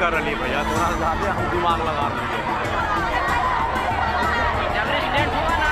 कर रही भैया थोड़ा ज़्यादा हम दिमाग लगा देंगे जब स्टैंड हुआ ना